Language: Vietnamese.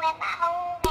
quen quen không